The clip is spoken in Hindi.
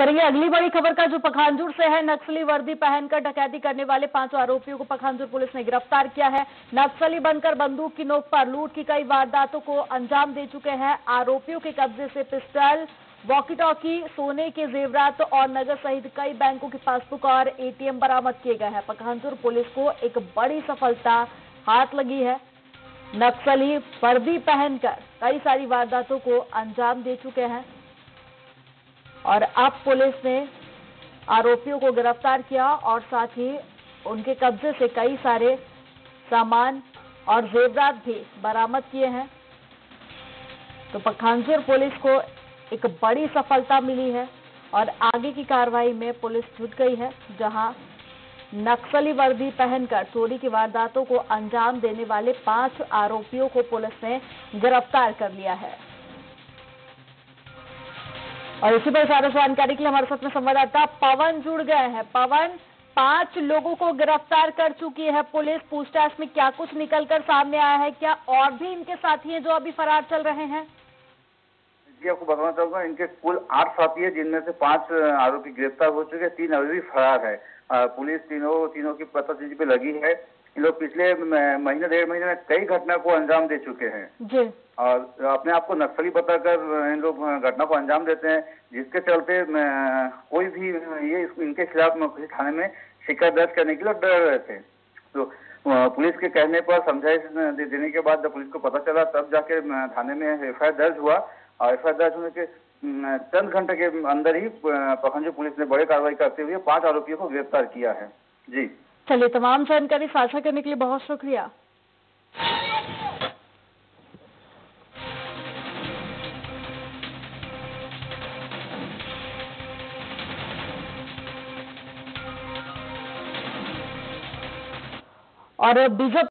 करेंगे अगली बड़ी खबर का, जो पखानजूर से है, नक्सली वर्दी पहनकर डकैती करने वाले पाँच आरोपियों को पखानजूर पुलिस ने गिरफ़्तार किया है। नक्सली बनकर बंदूक की नोक पर लूट की कई वारदातों को अंजाम दे चुके हैं। आरोपियों के कब्जे से पिस्टल वॉकी टॉकी सोने के जेवरात और नगर सहित कई बैंकों की पासबुक और एटीएम बरामद किए गए हैं। पखानजूर पुलिस को एक बड़ी सफलता हाथ लगी है। नक्सली वर्दी पहनकर कई सारी वारदातों को अंजाम दे चुके हैं। और अब पुलिस ने आरोपियों को गिरफ़्तार किया और साथ ही उनके कब्जे से कई सारे सामान और जेवरात भी बरामद किए हैं। तो पखानजोर पुलिस को एक बड़ी सफलता मिली है और आगे की कार्रवाई में पुलिस जुट गई है, जहाँ नक्सली वर्दी पहनकर चोरी की वारदातों को अंजाम देने वाले पाँच आरोपियों को पुलिस ने गिरफ़्तार कर लिया है। और इसी पर ज़्यादा जानकारी के लिए हमारे साथ में संवाददाता पवन जुड़ गए हैं। पवन, पाँच लोगों को गिरफ़्तार कर चुकी है पुलिस। पूछताछ में क्या कुछ निकलकर सामने आया है? क्या और भी इनके साथी हैं जो अभी फरार चल रहे हैं? जी, आपको बताना चाहूँगा, इनके कुल आठ साथी है, जिनमें से पाँच आरोपी गिरफ़्तार हो चुके हैं, तीन अभी भी फरार है। पुलिस तीनों तीनों की पता पे लगी है। लोग पिछले महीने डेढ़ महीने में कई घटना को अंजाम दे चुके हैं। जी। और अपने आप को नक्सली बताकर इन लोग घटना को अंजाम देते हैं जिसके चलते कोई भी ये इनके खिलाफ किसी थाने में शिकायत दर्ज करने के लिए डर रहे थे। तो पुलिस के कहने पर समझाइश देने के बाद जब पुलिस को पता चला तब जाके थाने में एफआईआर दर्ज हुआ। और एफआईआर दर्ज होने के चंद घंटे के अंदर ही पखंजू पुलिस ने बड़ी कार्रवाई करते हुए पाँच आरोपियों को गिरफ़्तार किया है। जी। चलिए तमाम जानकारी साझा करने के लिए बहुत शुक्रिया। और बीजेपी